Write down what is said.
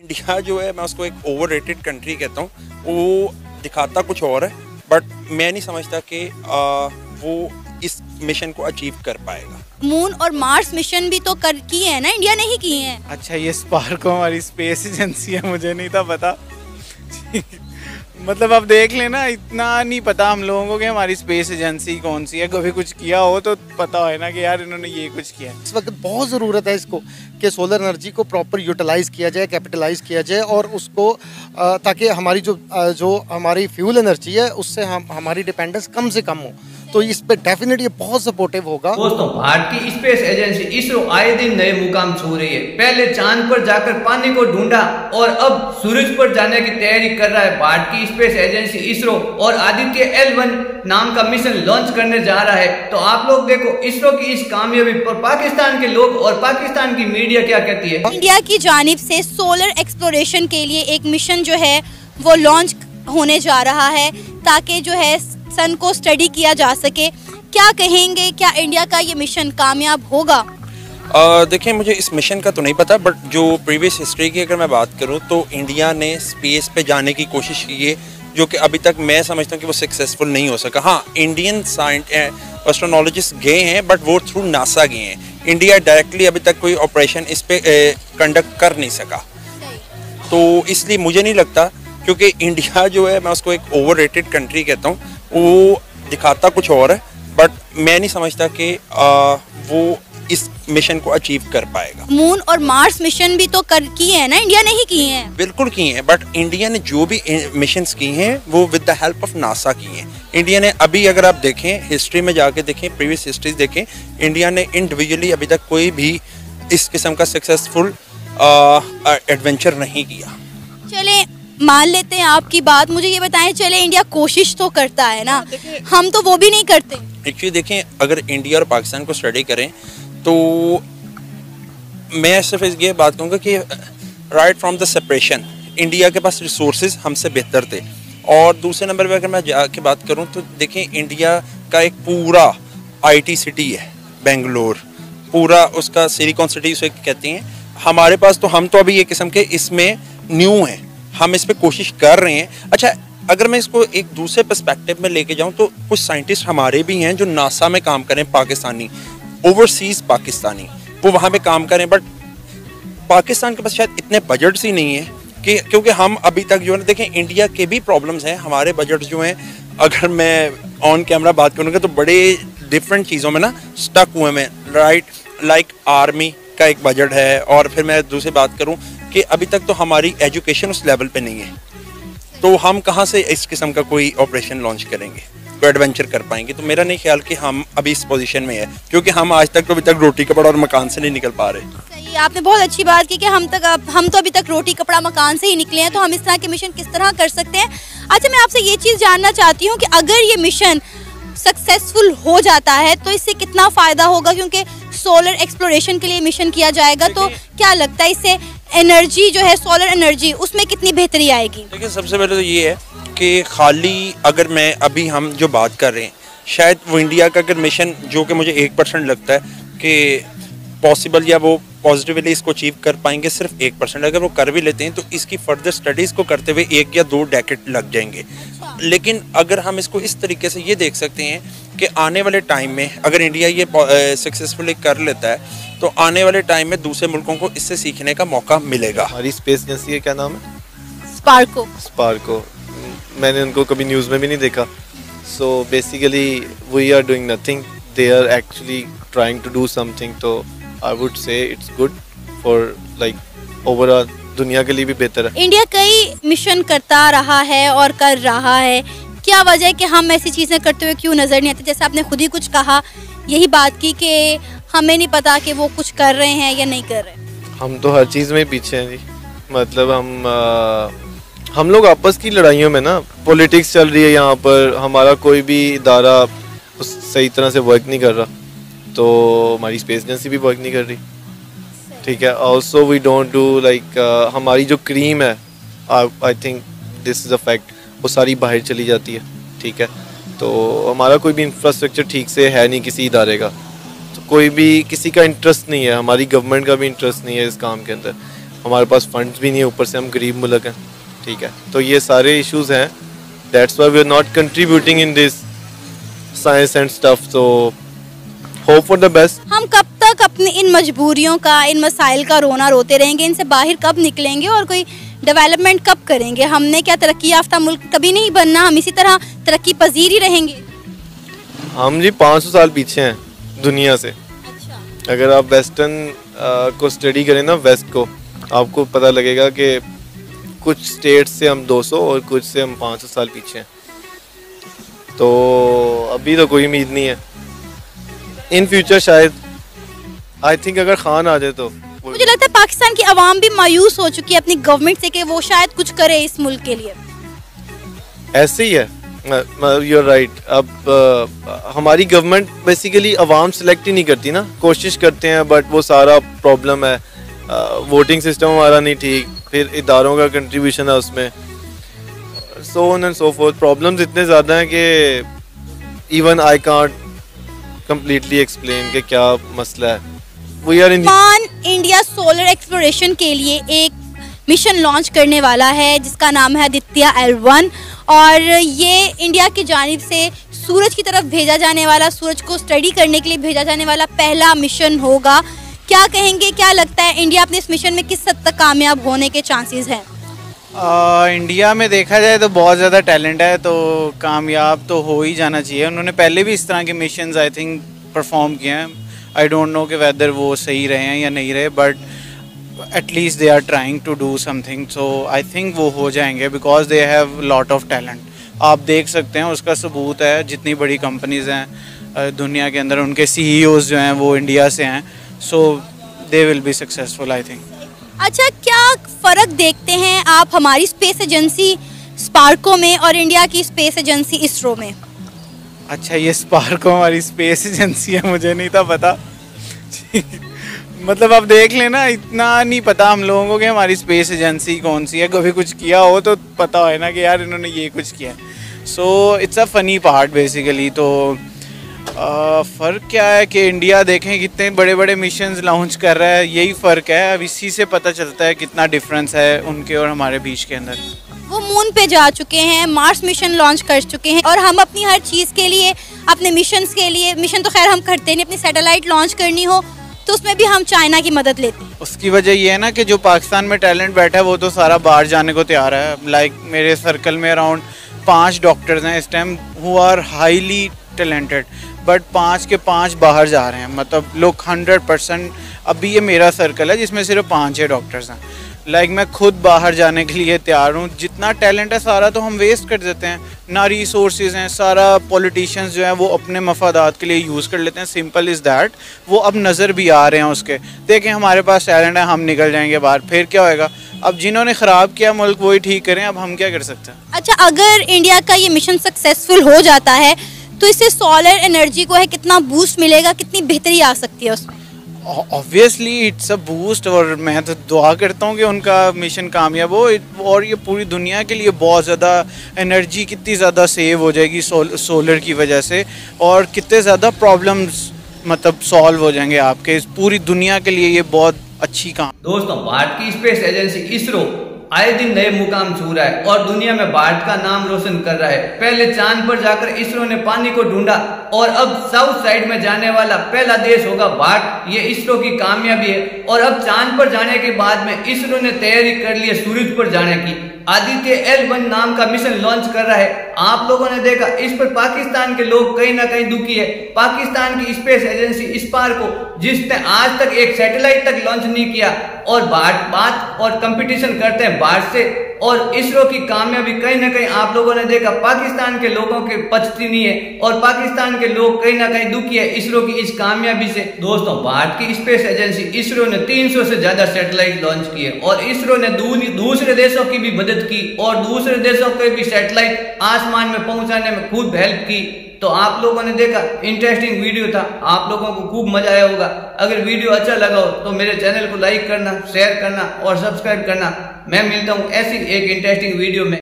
India जो है मैं उसको एक ओवर रेटेड कंट्री कहता हूँ। वो दिखाता कुछ और है बट मैं नहीं समझता कि आ, वो इस मिशन को अचीव कर पाएगा। मून और मार्स मिशन भी तो कर किए हैं ना? इंडिया ने ही किए हैं। अच्छा ये स्पार्को हमारी स्पेस एजेंसी है मुझे नहीं था पता। मतलब आप देख लेना, इतना नहीं पता हम लोगों को कि हमारी स्पेस एजेंसी कौन सी है। कभी कुछ किया हो तो पता हो ना कि यार इन्होंने ये कुछ किया इस वक्त बहुत ज़रूरत है इसको कि सोलर एनर्जी को प्रॉपर यूटिलाइज किया जाए कैपिटलाइज किया जाए और उसको ताकि हमारी जो जो हमारी फ्यूल एनर्जी है, उससे हम, हमारी डिपेंडेंस कम से कम हो। तो इस पे डेफिनेटली बहुत सपोर्टिव होगा। दोस्तों भारत की स्पेस एजेंसी इसरो आए दिन नए मुकाम छू रही है। पहले चाँद पर जाकर पानी को ढूंढा और अब सूरज पर जाने की तैयारी कर रहा है भारत की स्पेस एजेंसी इसरो और आदित्य एल वन नाम का मिशन लॉन्च करने जा रहा है। तो आप लोग देखो इसरो की इस कामयाबी पर पाकिस्तान के लोग और पाकिस्तान की मीडिया क्या कहती है? इंडिया की जानिब से सोलर एक्सप्लोरेशन के लिए एक मिशन जो है वो लॉन्च होने जा रहा है ताकि जो है सन को स्टडी किया जा सके। क्या कहेंगे क्या इंडिया का ये मिशन कामयाब होगा? देखिए मुझे इस मिशन का तो नहीं पता बट जो प्रीवियस हिस्ट्री की अगर मैं बात करूँ तो इंडिया ने स्पेस पे जाने की कोशिश की है जो कि अभी तक मैं समझता हूँ कि वो सक्सेसफुल नहीं हो सका। हाँ इंडियन साइंट एस्ट्रोनोलॉजिस्ट गए हैं बट वो थ्रू नासा गए हैं। इंडिया डायरेक्टली अभी तक कोई ऑपरेशन इस पे कंडक्ट कर नहीं सका। तो इसलिए मुझे नहीं लगता क्योंकि इंडिया जो है मैं उसको एक ओवर कंट्री कहता हूँ वो दिखाता कुछ और है बट मैं नहीं समझता कि आ, वो इस मिशन को अचीव कर पाएगा। मून और मार्स मिशन भी तो कर किए हैं ना इंडिया ने ही किए हैं? बिल्कुल किए हैं बट इंडिया ने जो भी मिशन की हैं वो with the help of NASA की हैं। इंडिया ने अभी अगर आप देखें हिस्ट्री में जाके देखें प्रीवियस हिस्ट्रीज देखें इंडिया ने इंडिविजुअली अभी तक कोई भी इस किस्म का सक्सेसफुल एडवेंचर नहीं किया। चले मान लेते हैं आपकी बात। मुझे ये बताएँ चले इंडिया कोशिश तो करता है ना। हम तो वो भी नहीं करते। एक्चुअली देखें अगर इंडिया और पाकिस्तान को स्टडी करें तो मैं सिर्फ़ ये बात कहूँगा कि right from the separation India के पास रिसोर्स हमसे बेहतर थे। और दूसरे नंबर पर अगर मैं जाके बात करूँ तो देखें इंडिया का एक पूरा आईटी सिटी है बेंगलोर पूरा उसका सिलिकॉन सिटी उसे कहते हैं। हमारे पास तो हम तो अभी ये किस्म के इसमें न्यू हैं। हम इस पर कोशिश कर रहे हैं। अच्छा अगर मैं इसको एक दूसरे पर्सपेक्टिव में लेके जाऊँ तो कुछ साइंटिस्ट हमारे भी हैं जो नासा में काम करें पाकिस्तानी ओवरसीज पाकिस्तानी। वो वहाँ पे काम करें बट पाकिस्तान के पास शायद इतने बजट्स ही नहीं है कि, क्योंकि हम अभी तक जो है ना देखें इंडिया के भी प्रॉब्लम्स हैं, हमारे बजट जो हैं, अगर मैं ऑन कैमरा बात करूँगा तो बड़े डिफरेंट चीज़ों में ना स्टक हुए मैं। राइट लाइक आर्मी का एक बजट है, और फिर मैं दूसरी बात करूँ कि अभी तक तो हमारी एजुकेशन उस लेवल पे नहीं है। तो हम कहाँ से इस किस्म का कोई ऑपरेशन लॉन्च करेंगे? कोई एडवेंचर कर पाएँगे? तो मेरा नहीं ख्याल कि हम अभी इस पोजीशन में है क्योंकि हम आज तक तो अभी तक रोटी कपड़ा और मकान से नहीं निकल पा रहे। सही आपने बहुत अच्छी बात की कि हम तक हम तो अभी तक रोटी कपड़ा मकान से ही निकले हैं तो हम इस तरह के मिशन किस तरह कर सकते हैं? अच्छा मैं आपसे ये चीज़ जानना चाहती हूँ कि अगर ये मिशन सक्सेसफुल हो जाता है तो इससे कितना फ़ायदा होगा? क्योंकि सोलर एक्सप्लोरेशन के लिए मिशन किया जाएगा तो क्या लगता है इससे एनर्जी जो है सोलर एनर्जी उसमें कितनी बेहतरी आएगी? देखिए, सबसे पहले तो ये है कि खाली अगर मैं अभी हम जो बात कर रहे हैं, शायद वो इंडिया का अगर मिशन जो कि मुझे एक परसेंट लगता है कि पॉसिबल या वो पॉजिटिवली इसको अचीव कर पाएँगे, सिर्फ़ एक परसेंट। अगर वो कर भी लेते हैं तो इसकी फर्दर स्टडीज़ को करते हुए एक या दो डैकेट लग जाएँगे। लेकिन अगर हम इसको इस तरीके से ये देख सकते हैं कि आने वाले टाइम में अगर इंडिया ये सक्सेसफुली कर लेता है तो आने वाले टाइम में दूसरे मुल्कों को इससे सीखने का मौका मिलेगा। हमारी स्पेस एजेंसी का क्या नाम है? स्पार्को स्पार्को मैंने उनको कभी न्यूज़ में भी नहीं देखा। So basically we are doing nothing they are actually trying to do something तो I would say it's good for like overall दुनिया के लिए भी बेहतर है। इंडिया कई मिशन करता रहा है और कर रहा है। क्या वजह है कि हम ऐसी चीज़ें करते हुए क्यों नज़र नहीं आते? जैसे आपने खुद ही कुछ कहा यही बात की कि हमें नहीं पता कि वो कुछ कर रहे हैं या नहीं कर रहे हम तो हर चीज़ में पीछे हैं जी। मतलब हम आ, हम लोग आपस की लड़ाइयों में ना पॉलिटिक्स चल रही है यहाँ पर हमारा कोई भी इदारा उस सही तरह से वर्क नहीं कर रहा। तो हमारी स्पेस एजेंसी भी वर्क नहीं कर रही। ठीक है also we don't do like हमारी जो क्रीम है I think this is a fact वो सारी बाहर चली जाती है। ठीक है तो हमारा कोई भी इंफ्रास्ट्रक्चर ठीक से है नहीं किसी इदारे का। तो कोई भी किसी का इंटरेस्ट नहीं है हमारी गवर्नमेंट का भी इंटरेस्ट नहीं है इस काम के अंदर। हमारे पास फंड्स भी नहीं है ऊपर से हम गरीब मुल्क हैं ठीक है? तो ये सारे इश्यूज़ हैं। That's why we are not contributing in this science and stuff तो होप फॉर द बेस्ट हम कब तक अपनी इन मजबूरियों का इन मसाइल का रोना रोते रहेंगे? इनसे बाहर कब निकलेंगे और कोई डेवलपमेंट कब करेंगे? हमने क्या तरक्की याफ्ता मुल्क कभी नहीं बनना? हम इसी तरह तरक्की पजीर ही रहेंगे। हम जी 500 साल पीछे हैं। दुनिया से। अच्छा अगर आप वेस्टर्न को स्टडी करें ना वेस्ट को आपको पता लगेगा कि कुछ स्टेट्स से हम 200 और कुछ से हम 500 साल पीछे हैं। तो अभी तो कोई उम्मीद नहीं है। इन फ्यूचर शायद आई थिंक अगर खान आ जाए तो। मुझे लगता है पाकिस्तान की आवाम भी मायूस हो चुकी है अपनी गवर्नमेंट से कि वो शायद कुछ करे इस मुल्क के लिए। ऐसे ही है। यू आर राइट अब अ, हमारी गवर्नमेंट बेसिकली अवाम सेलेक्ट ही नहीं करती ना। कोशिश करते हैं बट वो सारा प्रॉब्लम है। वोटिंग सिस्टम हमारा नहीं ठीक फिर इदारों का कंट्रीब्यूशन है उसमें। So on and so forth problems इतने ज़्यादा हैं कि even I can't completely explain कि क्या मसला है। पान इंडिया सोलर एक्सप्लोरेशन के लिए एक मिशन लॉन्च करने वाला है जिसका नाम है आदित्य एल वन और ये इंडिया की जानब से सूरज की तरफ़ भेजा जाने वाला, सूरज को स्टडी करने के लिए भेजा जाने वाला पहला मिशन होगा। क्या कहेंगे, क्या लगता है, इंडिया अपने इस मिशन में किस हद तक कामयाब होने के चांसेस हैं? इंडिया में देखा जाए तो बहुत ज़्यादा टैलेंट है तो कामयाब तो हो ही जाना चाहिए। उन्होंने पहले भी इस तरह के मिशन आई थिंक परफॉर्म किए हैं। आई डोंट नो कि वेदर वो सही रहे हैं या नहीं रहे but at least they are trying to do something so I think वो हो जाएँगे because they have lot of talent आप देख सकते हैं उसका सबूत है जितनी बड़ी कंपनीज़ हैं दुनिया के अंदर उनके सी जो हैं वो इंडिया से हैं. So they will be successful I think अच्छा क्या फ़र्क देखते हैं आप हमारी स्पेस एजेंसी स्पार्को में और इंडिया की स्पेस एजेंसी इसरो में? अच्छा ये स्पार्को हमारी स्पेस एजेंसी है मुझे नहीं था पता। मतलब आप देख लेना, इतना नहीं पता हम लोगों को कि हमारी स्पेस एजेंसी कौन सी है। कभी कुछ किया हो तो पता हो ना कि यार इन्होंने ये कुछ किया है। So it's a funny part basically तो फ़र्क क्या है कि इंडिया देखें कितने बड़े बड़े मिशन लॉन्च कर रहा है, यही फ़र्क है। अब इसी से पता चलता है कितना डिफरेंस है उनके और हमारे बीच के अंदर। वो मून पे जा चुके हैं मार्स मिशन लॉन्च कर चुके हैं और हम अपनी हर चीज़ के लिए, अपने मिशन के लिए मिशन तो खैर हम करते नहीं, अपनी सैटेलाइट लॉन्च करनी हो तो उसमें भी हम चाइना की मदद लेते हैं। उसकी वजह ये है ना कि जो पाकिस्तान में टैलेंट बैठा है, वो तो सारा बाहर जाने को तैयार है। लाइक मेरे सर्कल में अराउंड पाँच डॉक्टर्स हैं। इस time who are highly talented but पाँच के पाँच बाहर जा रहे हैं। मतलब लोग हंड्रेड परसेंट अभी ये मेरा सर्कल है जिसमें सिर्फ़ पाँच छः डॉक्टर्स हैं। लाइक मैं खुद बाहर जाने के लिए तैयार हूँ। जितना टैलेंट है सारा तो हम वेस्ट कर देते हैं। ना रिसोर्सेज हैं, सारा पॉलिटिशियंस जो हैं वो अपने मफादात के लिए यूज़ कर लेते हैं। सिंपल इज़ दैट वो अब नज़र भी आ रहे हैं उसके। देखें, हमारे पास टैलेंट है, हम निकल जाएँगे बाहर। फिर क्या होएगा? अब जिन्होंने ख़राब किया, मुल्क वही ठीक करें, अब हम क्या कर सकते हैं? अच्छा अगर इंडिया का ये मिशन सक्सेसफुल हो जाता है तो इससे सोलर एनर्जी को है कितना बूस्ट मिलेगा? कितनी बेहतरी आ सकती है उसमें? ऑब्वियसली इट्स अ बूस्ट और मैं तो दुआ करता हूँ कि उनका मिशन कामयाब हो। और ये पूरी दुनिया के लिए बहुत ज़्यादा एनर्जी कितनी ज़्यादा सेव हो जाएगी सोल, सोलर की वजह से। और कितने ज़्यादा प्रॉब्लम्स मतलब सॉल्व हो जाएँगे आपके। इस पूरी दुनिया के लिए ये बहुत अच्छी काम। दोस्तों भारतीय स्पेस एजेंसी इसरो आए दिन नए मुकाम छू रहा है और दुनिया में भारत का नाम रोशन कर रहा है। पहले चाँद पर जाकर इसरो ने पानी को ढूंढा और अब साउथ साइड में जाने वाला पहला देश होगा भारत। ये इसरो की कामयाबी है और अब चाँद पर जाने के बाद में इसरो ने तैयारी कर ली है सूरज पर जाने की। आदित्य एल वन नाम का मिशन लॉन्च कर रहा है। आप लोगों ने देखा, इस पर पाकिस्तान के लोग कहीं ना कहीं दुखी है। पाकिस्तान की स्पेस एजेंसी इस्पार को, जिसने आज तक एक सैटेलाइट तक लॉन्च नहीं किया, और बात बात और कंपटीशन करते हैं भारत से। और इसरो की कामयाबी कहीं ना कहीं आप लोगों ने देखा। पाकिस्तान के लोगों के पचती नहीं है और पाकिस्तान के लोग कहीं ना कहीं दुखी है इसरो की इस कामयाबी से। दोस्तों, भारत की स्पेस एजेंसी इसरो ने 300 से ज़्यादा सैटेलाइट लॉन्च किए और इसरो ने दूसरे देशों की भी मदद की और दूसरे देशों के भी सैटेलाइट आसमान में पहुँचाने में खूब हेल्प की। तो आप लोगों ने देखा इंटरेस्टिंग वीडियो था। आप लोगों को खूब मज़ा आया होगा। अगर वीडियो अच्छा लगा हो तो मेरे चैनल को लाइक करना शेयर करना और सब्सक्राइब करना। मैं मिलता हूँ ऐसी एक इंटरेस्टिंग वीडियो में।